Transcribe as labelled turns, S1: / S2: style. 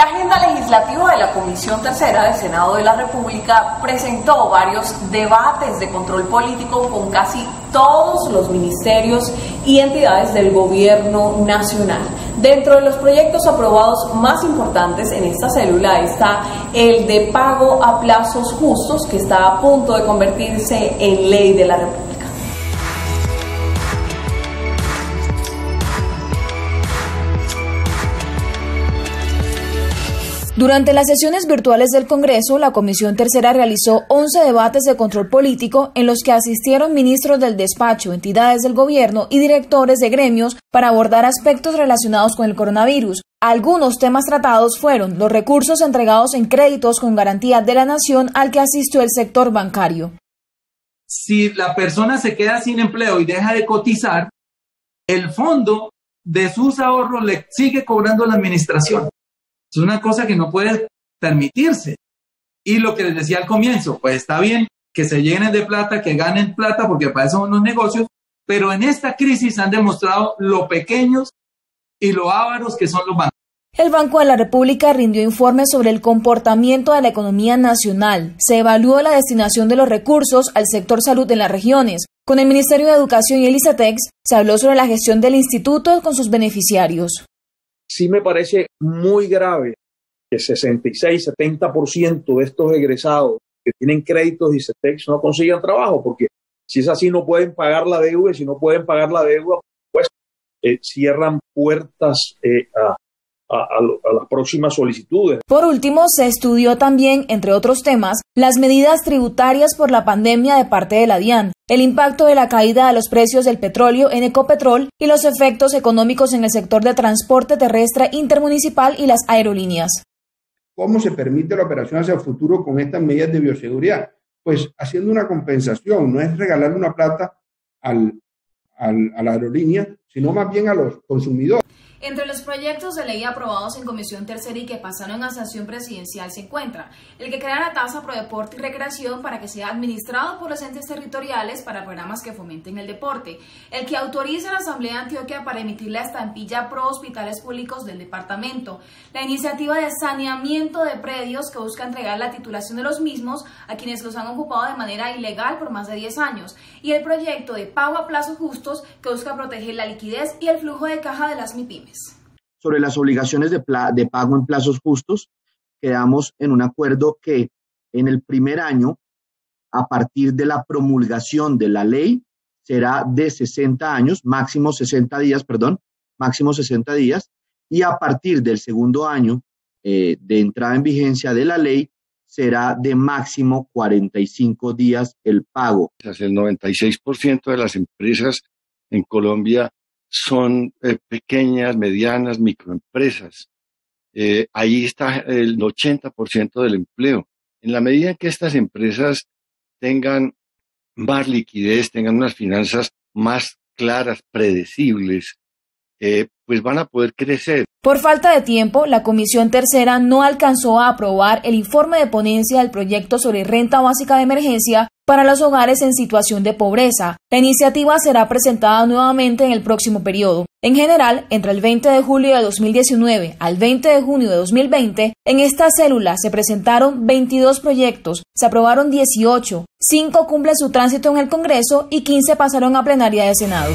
S1: La agenda legislativa de la Comisión Tercera del Senado de la República presentó varios debates de control político con casi todos los ministerios y entidades del gobierno nacional. Dentro de los proyectos aprobados más importantes en esta célula está el de pago a plazos justos, que está a punto de convertirse en ley de la República.
S2: Durante las sesiones virtuales del Congreso, la Comisión Tercera realizó 11 debates de control político en los que asistieron ministros del despacho, entidades del gobierno y directores de gremios para abordar aspectos relacionados con el coronavirus. Algunos temas tratados fueron los recursos entregados en créditos con garantía de la nación al que asistió el sector bancario.
S3: Si la persona se queda sin empleo y deja de cotizar, el fondo de sus ahorros le sigue cobrando la administración. Es una cosa que no puede permitirse. Y lo que les decía al comienzo, pues está bien que se llenen de plata, que ganen plata, porque para eso son los negocios, pero en esta crisis han demostrado lo pequeños y lo ávaros que son los bancos.
S2: El Banco de la República rindió informes sobre el comportamiento de la economía nacional. Se evaluó la destinación de los recursos al sector salud en las regiones. Con el Ministerio de Educación y el ICETEX se habló sobre la gestión del instituto con sus beneficiarios
S4: sí me parece muy grave que 66, 70% de estos egresados que tienen créditos y CETEX no consigan trabajo, porque si es así no pueden pagar la deuda y si no pueden pagar la deuda, pues eh, cierran puertas eh, a, a, las próximas solicitudes.
S2: Por último, se estudió también, entre otros temas, las medidas tributarias por la pandemia de parte de la DIAN, el impacto de la caída de los precios del petróleo en Ecopetrol y los efectos económicos en el sector de transporte terrestre intermunicipal y las aerolíneas.
S5: ¿Cómo se permite la operación hacia el futuro con estas medidas de bioseguridad? Pues haciendo una compensación, no es regalarle una plata al, al, a la aerolínea, sino más bien a los consumidores.
S2: Entre los proyectos de ley aprobados en Comisión Tercera y que pasaron a sanción presidencial se encuentra el que crea la tasa pro deporte y recreación para que sea administrado por los entes territoriales para programas que fomenten el deporte, el que autoriza a la Asamblea de Antioquia para emitir la estampilla pro hospitales públicos del departamento, la iniciativa de saneamiento de predios que busca entregar la titulación de los mismos a quienes los han ocupado de manera ilegal por más de 10 años, y el proyecto de pago a plazos justos que busca proteger la liquidez y el flujo de caja de las MIPIMES.
S6: Sobre las obligaciones de, de pago en plazos justos, quedamos en un acuerdo que en el primer año, a partir de la promulgación de la ley, será de 60 años, máximo 60 días, perdón, máximo 60 días, y a partir del segundo año eh, de entrada en vigencia de la ley, será de máximo 45 días el pago.
S7: El 96% de las empresas en Colombia son eh, pequeñas, medianas, microempresas. Eh, ahí está el 80% del empleo. En la medida en que estas empresas tengan más liquidez, tengan unas finanzas más claras, predecibles, eh, pues van a poder crecer.
S2: Por falta de tiempo, la Comisión Tercera no alcanzó a aprobar el informe de ponencia del proyecto sobre renta básica de emergencia para los hogares en situación de pobreza. La iniciativa será presentada nuevamente en el próximo periodo. En general, entre el 20 de julio de 2019 al 20 de junio de 2020, en esta célula se presentaron 22 proyectos, se aprobaron 18, 5 cumplen su tránsito en el Congreso y 15 pasaron a plenaria de Senado.